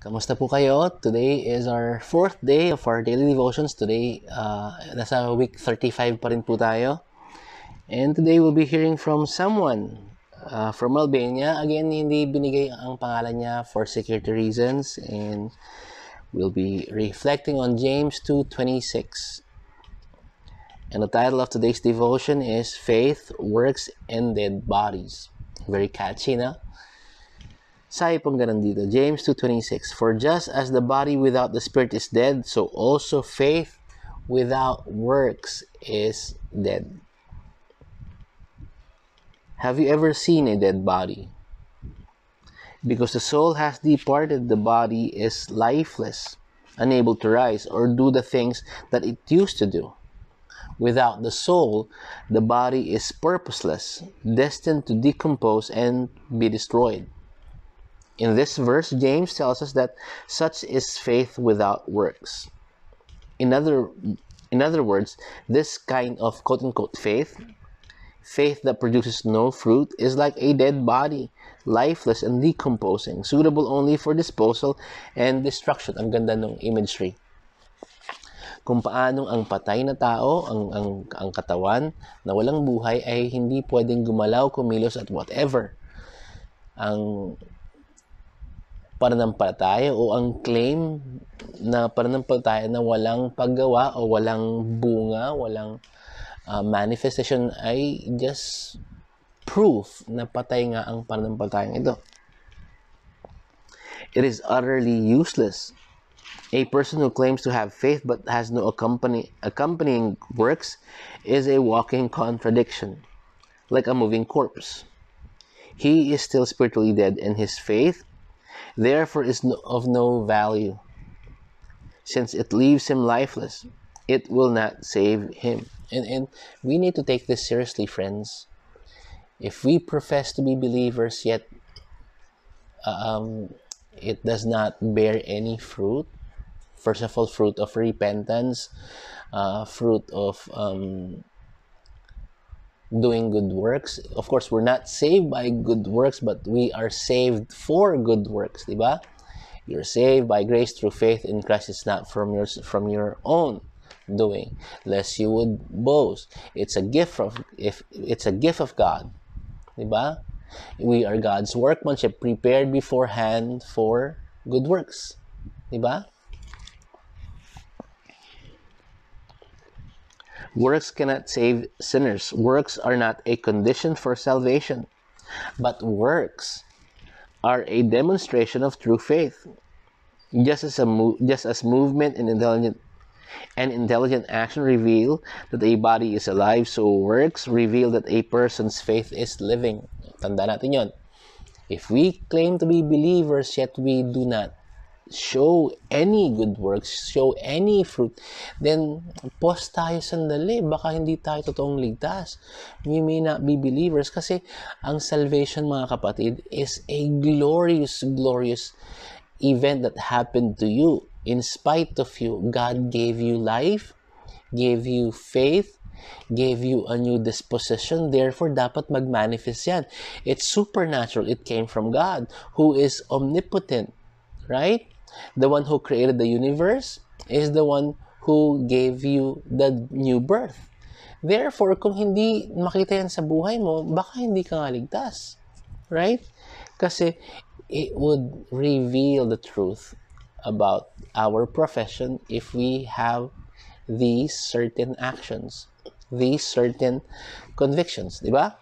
Kamusta po kayo? Today is our fourth day of our daily devotions. Today, uh, nasa week 35 pa rin po tayo. And today we'll be hearing from someone uh, from Albania. Again, hindi binigay ang pangalan niya for security reasons. And we'll be reflecting on James 2.26. And the title of today's devotion is Faith, Works, and Dead Bodies. Very catchy, na? Sabi pong ganun dito, James 2.26, For just as the body without the spirit is dead, so also faith without works is dead. Have you ever seen a dead body? Because the soul has departed, the body is lifeless, unable to rise or do the things that it used to do. Without the soul, the body is purposeless, destined to decompose and be destroyed. In this verse, James tells us that such is faith without works. In other, in other words, this kind of quote unquote faith, faith that produces no fruit, is like a dead body, lifeless and decomposing, suitable only for disposal and destruction. Ang ganda ng imagery. Kung paanong ang patay na tao, ang, ang, ang katawan na walang buhay ay hindi pwedeng gumalaw, kumilos at whatever. Ang pananampalataya o ang claim na pananampalataya na walang paggawa o walang bunga, walang uh, manifestation ay just proof na patay nga ang pananampalatayang ito. It is utterly useless. A person who claims to have faith but has no accompany, accompanying works is a walking contradiction, like a moving corpse. He is still spiritually dead, and his faith therefore is of no value. Since it leaves him lifeless, it will not save him. And, and we need to take this seriously, friends. If we profess to be believers, yet um, it does not bear any fruit, first of all, fruit of repentance, uh, fruit of um, doing good works. Of course, we're not saved by good works, but we are saved for good works, di? You're saved by grace through faith in Christ. It's not from your from your own doing, lest you would boast. It's a gift of if it's a gift of God, di? We are God's workmanship prepared beforehand for good works, di? Works cannot save sinners. Works are not a condition for salvation, but works are a demonstration of true faith. Just as a mo- just as movement and intelligent and intelligent action reveal that a body is alive, so works reveal that a person's faith is living. Tanda natin yon. If we claim to be believers yet we do not show any good works, show any fruit, then pause tayo sandali. Baka hindi tayo totoong ligtas. We may not be believers kasi ang salvation mga kapatid is a glorious, glorious event that happened to you. In spite of you, God gave you life, gave you faith, gave you a new disposition. Therefore, dapat mag-manifest yan. It's supernatural. It came from God, who is omnipotent. Right? The one who created the universe is the one who gave you the new birth. Therefore, kung hindi makita yan sa buhay mo, baka hindi ka nga ligtas. Right? Kasi it would reveal the truth about our profession if we have these certain actions, these certain convictions, di ba?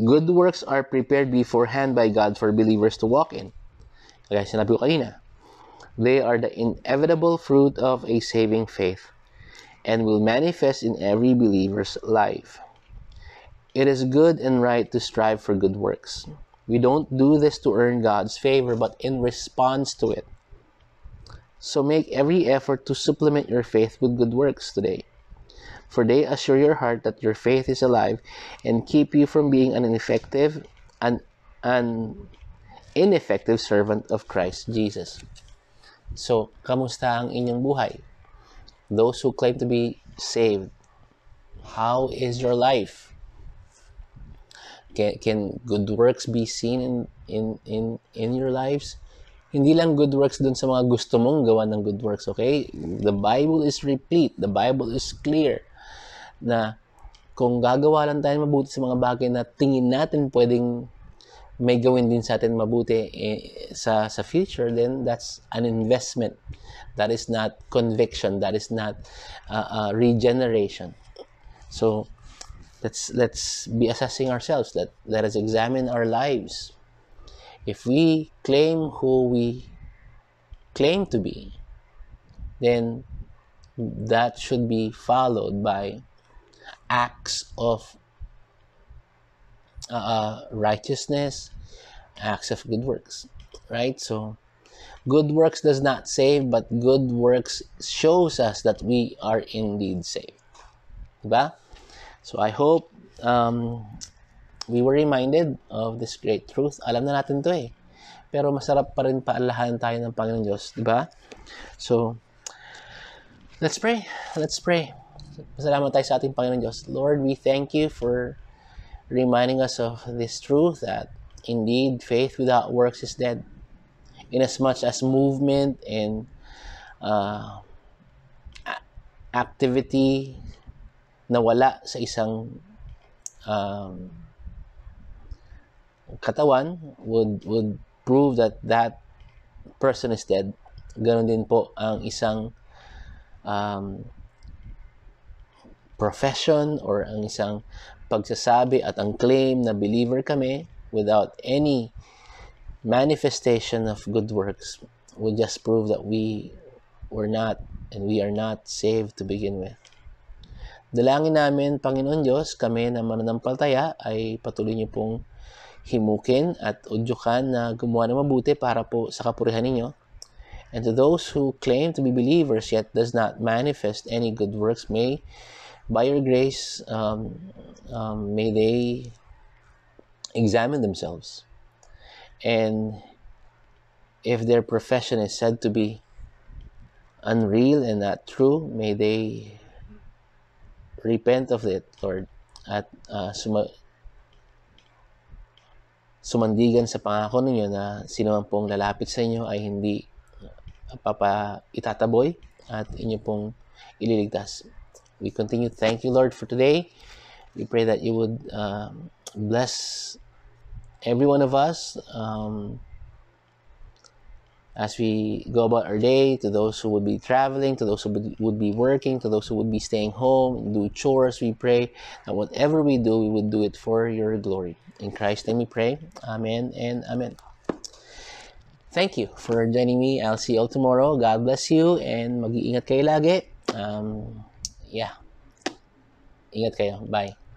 Good works are prepared beforehand by God for believers to walk in. Kaya sinabi ko kanina, they are the inevitable fruit of a saving faith and will manifest in every believer's life. It is good and right to strive for good works. We don't do this to earn God's favor, but in response to it. So make every effort to supplement your faith with good works today for they assure your heart that your faith is alive and keep you from being an ineffective and an ineffective servant of Christ Jesus. So, kamusta ang inyong buhay? Those who claim to be saved, How is your life? Can, can good works be seen in, in, in, in your lives? Hindi lang good works dun sa mga gusto mong gawa ng good works, okay? The Bible is replete. The Bible is clear na kung gagawa lang tayo mabuti sa mga bagay na tingin natin pwedeng may gawin din sa atin mabuti eh, sa sa future then that's an investment. That is not conviction. That is not uh, uh, regeneration. So let's let's be assessing ourselves. Let let us examine our lives. If we claim who we claim to be then that should be followed by acts of uh, righteousness, acts of good works, right? So, good works does not save, but good works shows us that we are indeed saved. Diba? So, I hope um, we were reminded of this great truth. Alam na natin to eh. Pero masarap pa rin paalahan tayo ng Panginoon Diyos. Diba? So, let's pray. Let's pray. Masalamat tayo sa ating Panginoon Diyos. Lord, we thank you for reminding us of this truth that indeed faith without works is dead. Inasmuch as movement and uh, activity na wala sa isang um, katawan would would prove that that person is dead. Ganon din po ang isang um, profession or ang isang pagsasabi at ang claim na believer kami without any manifestation of good works would just prove that we were not and we are not saved to begin with. Dalangin namin, Panginoon Diyos, kami na mananampalataya ay patuloy niyo pong himukin at udyukan na gumawa ng mabuti para po sa kapurihan ninyo. And to those who claim to be believers yet does not manifest any good works, may by your grace, um, um, may they examine themselves. And if their profession is said to be unreal and not true, may they repent of it, Lord, at uh, suma- sumandigan sa pangako ninyo na sino man pong lalapit sa inyo ay hindi papa itataboy at inyo pong ililigtas. We continue to thank you, Lord, for today. We pray that you would um, bless every one of us um, as we go about our day, to those who would be traveling, to those who would be working, to those who would be staying home and do chores. We pray that whatever we do, we would do it for your glory. In Christ's name we pray. Amen and amen. Thank you for joining me. I'll see you all tomorrow. God bless you and mag-iingat kayo lagi. Um, yeah. Ingat kayo. Bye.